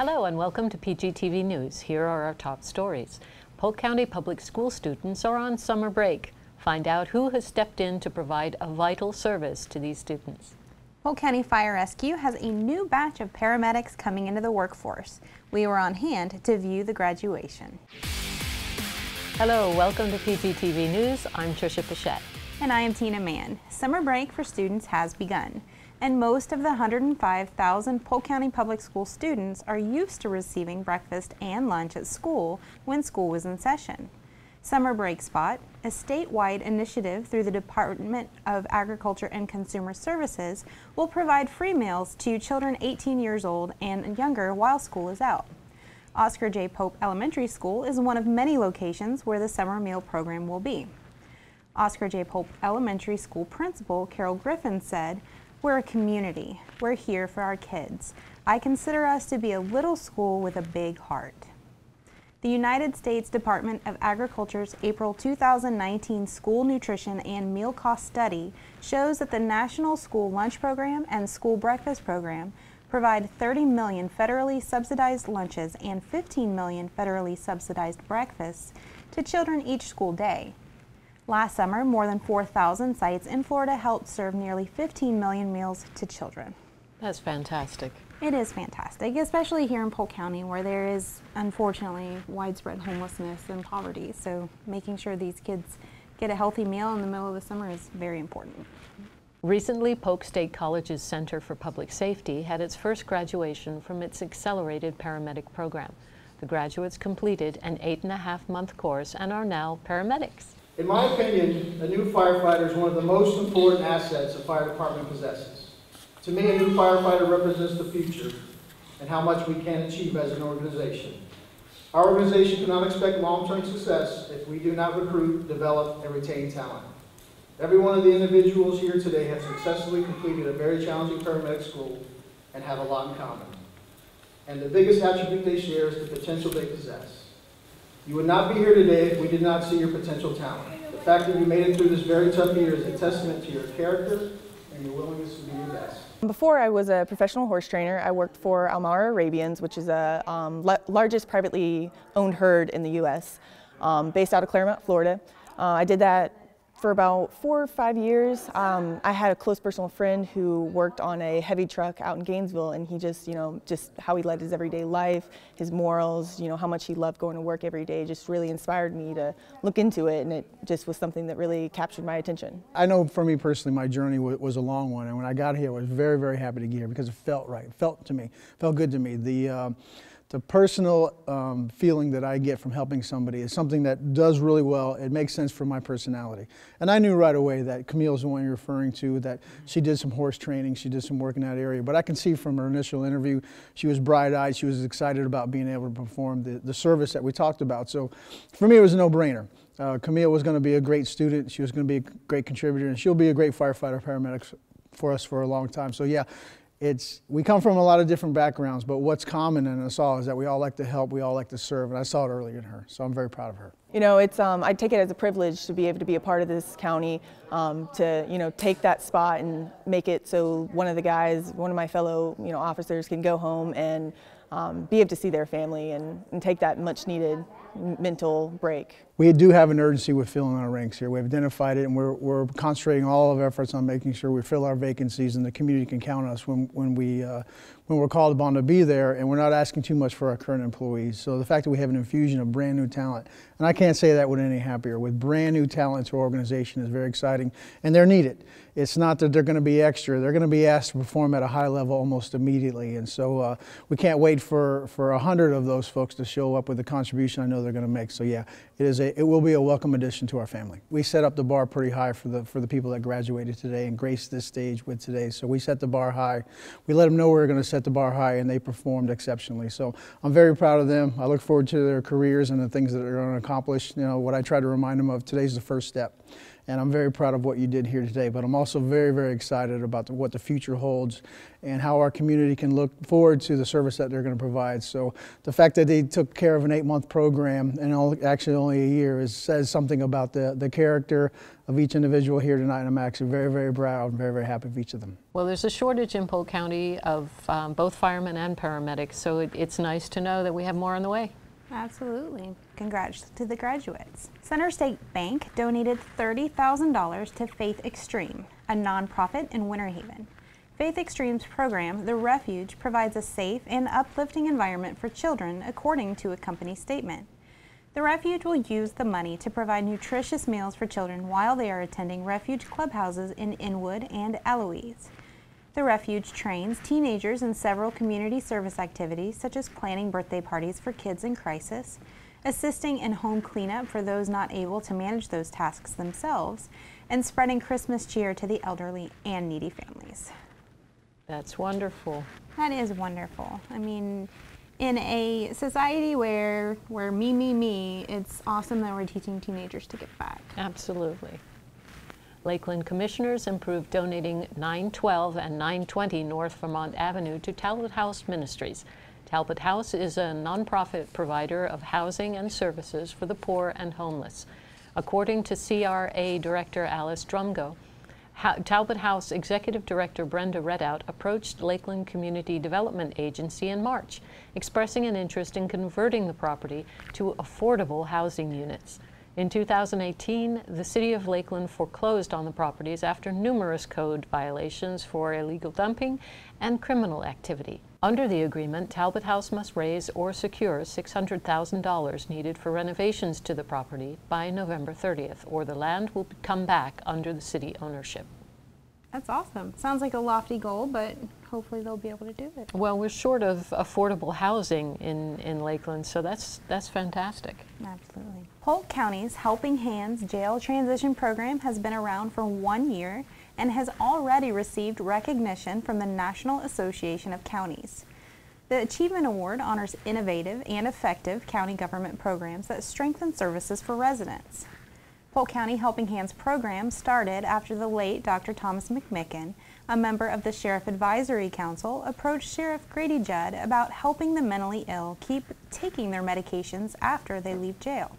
Hello and welcome to PGTV News. Here are our top stories. Polk County Public School students are on summer break. Find out who has stepped in to provide a vital service to these students. Polk County Fire Rescue has a new batch of paramedics coming into the workforce. We were on hand to view the graduation. Hello, welcome to PGTV News. I'm Tricia Pichette. And I am Tina Mann. Summer break for students has begun, and most of the 105,000 Polk County Public School students are used to receiving breakfast and lunch at school when school was in session. Summer Break Spot, a statewide initiative through the Department of Agriculture and Consumer Services, will provide free meals to children 18 years old and younger while school is out. Oscar J. Pope Elementary School is one of many locations where the summer meal program will be. Oscar J. Pope Elementary School Principal Carol Griffin said, We're a community. We're here for our kids. I consider us to be a little school with a big heart. The United States Department of Agriculture's April 2019 School Nutrition and Meal Cost Study shows that the National School Lunch Program and School Breakfast Program provide 30 million federally subsidized lunches and 15 million federally subsidized breakfasts to children each school day. Last summer, more than 4,000 sites in Florida helped serve nearly 15 million meals to children. That's fantastic. It is fantastic, especially here in Polk County where there is unfortunately widespread homelessness and poverty. So making sure these kids get a healthy meal in the middle of the summer is very important. Recently, Polk State College's Center for Public Safety had its first graduation from its accelerated paramedic program. The graduates completed an eight and a half month course and are now paramedics. In my opinion, a new firefighter is one of the most important assets a fire department possesses. To me, a new firefighter represents the future and how much we can achieve as an organization. Our organization cannot expect long-term success if we do not recruit, develop, and retain talent. Every one of the individuals here today have successfully completed a very challenging paramedic school and have a lot in common. And the biggest attribute they share is the potential they possess. You would not be here today if we did not see your potential talent. The fact that you made it through this very tough year is a testament to your character and your willingness to do your best. Before I was a professional horse trainer, I worked for Al-Marah Arabians, which is the um, largest privately owned herd in the U.S., um, based out of Clermont, Florida. Uh, I did that for about four or five years. Um, I had a close personal friend who worked on a heavy truck out in Gainesville, and he just, you know, just how he led his everyday life, his morals, you know, how much he loved going to work every day just really inspired me to look into it, and it just was something that really captured my attention. I know for me personally, my journey was a long one, and when I got here, I was very, very happy to get here because it felt right, it felt to me, felt good to me. The uh, the personal um, feeling that I get from helping somebody is something that does really well. It makes sense for my personality. And I knew right away that Camille's the one you're referring to, that she did some horse training, she did some work in that area. But I can see from her initial interview, she was bright eyed, she was excited about being able to perform the, the service that we talked about. So for me, it was a no brainer. Uh, Camille was going to be a great student, she was going to be a great contributor, and she'll be a great firefighter paramedic for us for a long time. So yeah, it's we come from a lot of different backgrounds, but what's common in us all is that we all like to help, we all like to serve, and I saw it early in her, so I'm very proud of her. You know, it's um, I take it as a privilege to be able to be a part of this county, um, to you know take that spot and make it so one of the guys, one of my fellow you know officers can go home and um, be able to see their family and, and take that much needed mental break. We do have an urgency with filling our ranks here. We've identified it and we're, we're concentrating all of our efforts on making sure we fill our vacancies and the community can count on us when, when, we, uh, when we're called upon to be there and we're not asking too much for our current employees. So the fact that we have an infusion of brand new talent, and I can't say that with any happier, with brand new talent to our organization is very exciting and they're needed. It's not that they're going to be extra, they're going to be asked to perform at a high level almost immediately. And so uh, we can't wait for, for a hundred of those folks to show up with the contribution I know they're going to make. So yeah, it is a, it will be a welcome addition to our family. We set up the bar pretty high for the, for the people that graduated today and graced this stage with today. So we set the bar high. We let them know we were going to set the bar high and they performed exceptionally. So I'm very proud of them. I look forward to their careers and the things that they're going to accomplish. You know, what I try to remind them of, today's the first step and I'm very proud of what you did here today. But I'm also very, very excited about the, what the future holds and how our community can look forward to the service that they're going to provide. So the fact that they took care of an eight-month program and all, actually only a year is, says something about the, the character of each individual here tonight. And I'm actually very, very proud and very, very happy of each of them. Well, there's a shortage in Polk County of um, both firemen and paramedics, so it, it's nice to know that we have more on the way. Absolutely. Congrats to the graduates. Center State Bank donated $30,000 to Faith Extreme, a nonprofit in Winter Haven. Faith Extreme's program, The Refuge, provides a safe and uplifting environment for children, according to a company statement. The Refuge will use the money to provide nutritious meals for children while they are attending refuge clubhouses in Inwood and Eloise. The Refuge trains teenagers in several community service activities such as planning birthday parties for kids in crisis, assisting in home cleanup for those not able to manage those tasks themselves, and spreading Christmas cheer to the elderly and needy families. That's wonderful. That is wonderful. I mean, in a society where where me me me, it's awesome that we're teaching teenagers to give back. Absolutely. Lakeland commissioners approved donating 912 and 920 North Vermont Avenue to Talbot House Ministries. Talbot House is a nonprofit provider of housing and services for the poor and homeless. According to CRA Director Alis Drumgo, Talbot House Executive Director Brenda Reddout approached Lakeland Community Development Agency in March, expressing an interest in converting the property to affordable housing units. In 2018, the City of Lakeland foreclosed on the properties after numerous code violations for illegal dumping and criminal activity. Under the agreement, Talbot House must raise or secure $600,000 needed for renovations to the property by November 30th, or the land will come back under the city ownership. That's awesome. Sounds like a lofty goal, but hopefully they'll be able to do it. Well, we're short of affordable housing in, in Lakeland, so that's, that's fantastic. Absolutely. Polk County's Helping Hands Jail Transition Program has been around for one year and has already received recognition from the National Association of Counties. The Achievement Award honors innovative and effective county government programs that strengthen services for residents. Polk County Helping Hands program started after the late Dr. Thomas McMicken, a member of the Sheriff Advisory Council, approached Sheriff Grady Judd about helping the mentally ill keep taking their medications after they leave jail.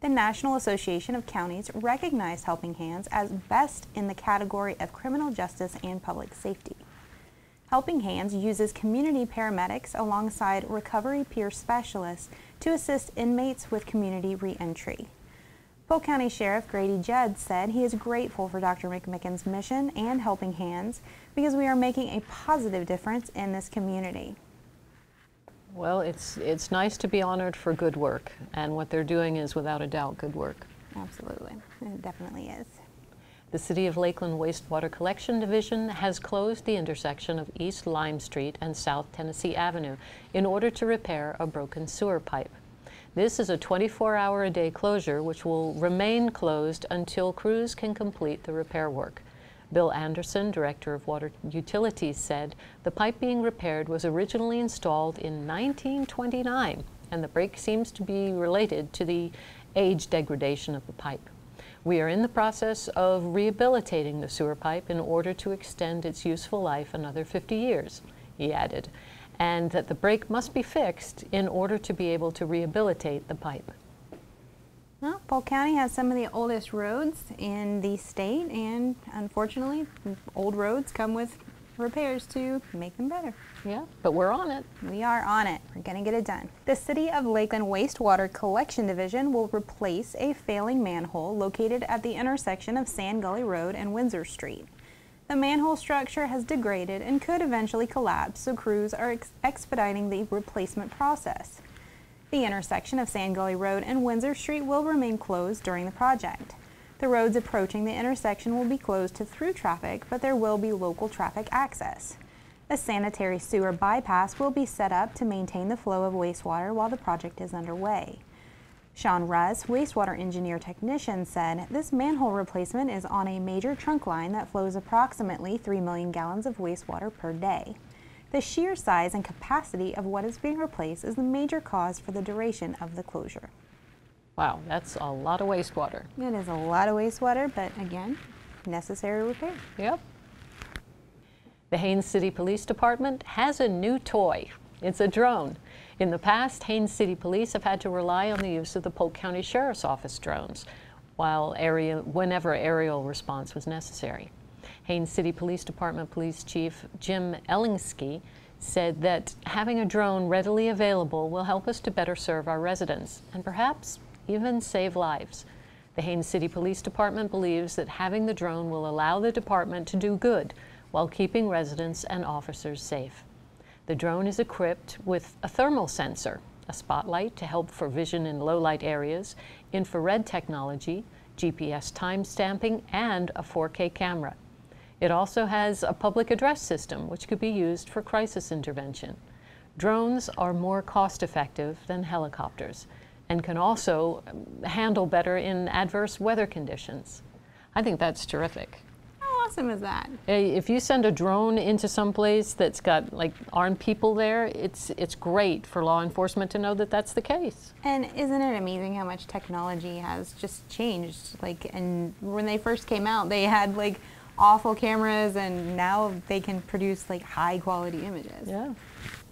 The National Association of Counties recognized Helping Hands as best in the category of criminal justice and public safety. Helping Hands uses community paramedics alongside recovery peer specialists to assist inmates with community reentry. Polk County Sheriff Grady Judd said he is grateful for Dr. McMicken's mission and Helping Hands because we are making a positive difference in this community. Well, it's, it's nice to be honored for good work, and what they're doing is without a doubt good work. Absolutely, it definitely is. The City of Lakeland Wastewater Collection Division has closed the intersection of East Lime Street and South Tennessee Avenue in order to repair a broken sewer pipe. This is a 24-hour-a-day closure which will remain closed until crews can complete the repair work. Bill Anderson, Director of Water Utilities, said the pipe being repaired was originally installed in 1929 and the break seems to be related to the age degradation of the pipe. We are in the process of rehabilitating the sewer pipe in order to extend its useful life another 50 years, he added and that the break must be fixed in order to be able to rehabilitate the pipe. Well, Polk County has some of the oldest roads in the state, and unfortunately, old roads come with repairs to make them better. Yeah, but we're on it. We are on it. We're going to get it done. The City of Lakeland Wastewater Collection Division will replace a failing manhole located at the intersection of Sand Gully Road and Windsor Street. The manhole structure has degraded and could eventually collapse, so crews are ex expediting the replacement process. The intersection of Sand Gully Road and Windsor Street will remain closed during the project. The roads approaching the intersection will be closed to through traffic, but there will be local traffic access. A sanitary sewer bypass will be set up to maintain the flow of wastewater while the project is underway. Sean Russ, wastewater engineer technician, said this manhole replacement is on a major trunk line that flows approximately 3 million gallons of wastewater per day. The sheer size and capacity of what is being replaced is the major cause for the duration of the closure. Wow, that's a lot of wastewater. It is a lot of wastewater, but again, necessary repair. Yep. The Haines City Police Department has a new toy. It's a drone. In the past, Haines City Police have had to rely on the use of the Polk County Sheriff's Office drones while area, whenever aerial response was necessary. Haines City Police Department Police Chief Jim Elensky said that having a drone readily available will help us to better serve our residents and perhaps even save lives. The Haines City Police Department believes that having the drone will allow the department to do good while keeping residents and officers safe. The drone is equipped with a thermal sensor, a spotlight to help for vision in low light areas, infrared technology, GPS time stamping, and a 4K camera. It also has a public address system, which could be used for crisis intervention. Drones are more cost effective than helicopters and can also um, handle better in adverse weather conditions. I think that's terrific. How awesome is that? If you send a drone into some place that's got like armed people there, it's it's great for law enforcement to know that that's the case. And isn't it amazing how much technology has just changed? Like, and when they first came out, they had like awful cameras, and now they can produce like high quality images. Yeah.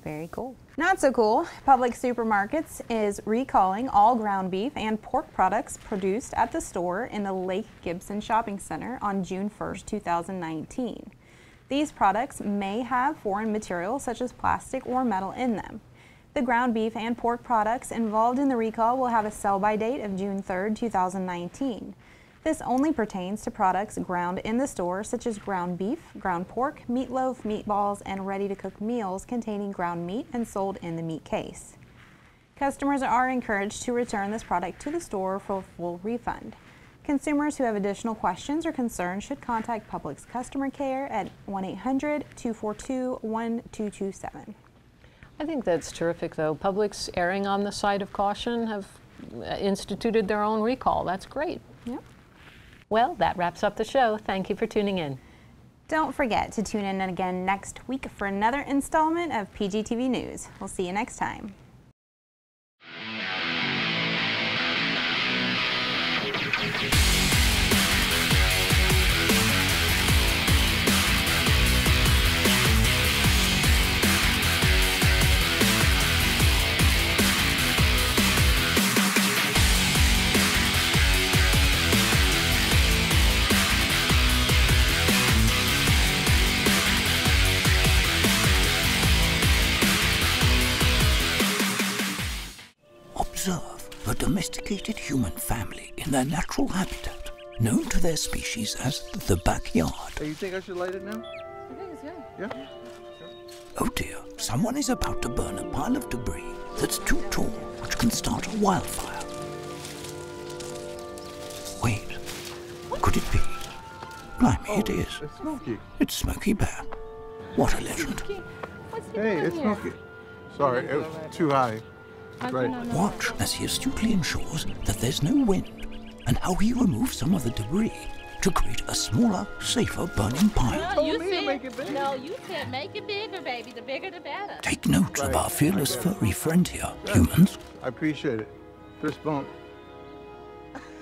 Very cool. Not so cool. Publix Supermarkets is recalling all ground beef and pork products produced at the store in the Lake Gibson Shopping Center on June 1st, 2019. These products may have foreign material such as plastic or metal in them. The ground beef and pork products involved in the recall will have a sell by date of June 3rd, 2019. This only pertains to products ground in the store, such as ground beef, ground pork, meatloaf, meatballs, and ready-to-cook meals containing ground meat and sold in the meat case. Customers are encouraged to return this product to the store for a full refund. Consumers who have additional questions or concerns should contact Publix customer care at 1-800-242-1227. I think that's terrific, though. Publix erring on the side of caution have instituted their own recall. That's great. Yep. Well, that wraps up the show. Thank you for tuning in. Don't forget to tune in again next week for another installment of PGTV News. We'll see you next time. Domesticated human family in their natural habitat, known to their species as the backyard. Hey, you think I should light it now? I think it's good. Yeah. Oh dear, someone is about to burn a pile of debris that's too tall, which can start a wildfire. Wait, could it be? Blimey, it oh, is. It's Smokey. It's Smokey Bear. What a legend. Hey, it's here? Smokey. Sorry, it was too high. I Right. Watch as he astutely ensures that there's no wind and how he removes some of the debris to create a smaller, safer burning pile. No, you me to said, make it bigger. No, you said make it bigger, baby. The bigger, the better. Take note of our fearless I get it. furry friend here, humans. I appreciate it. Fist bump.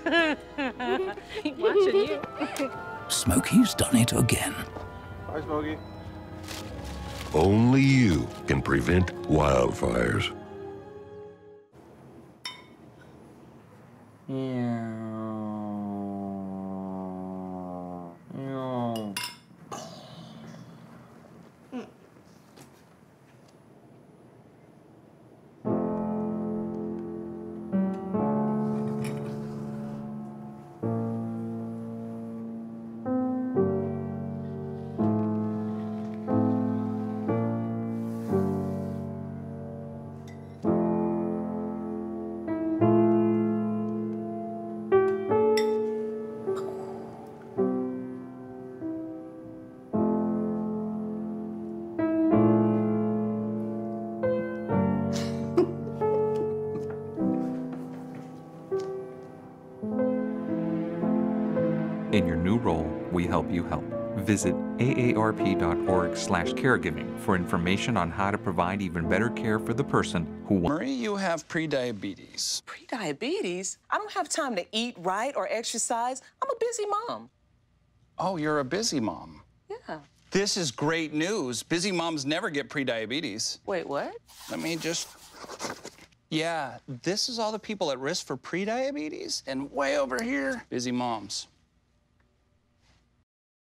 Watching you. Smokey's done it again. Bye, Smokey. Only you can prevent wildfires. In we help you help. Visit aarp.org slash caregiving for information on how to provide even better care for the person who wants. Marie, you have prediabetes. Prediabetes? I don't have time to eat right or exercise. I'm a busy mom. Oh, you're a busy mom. Yeah. This is great news. Busy moms never get prediabetes. Wait, what? Let me just. Yeah, this is all the people at risk for prediabetes, and way over here, busy moms.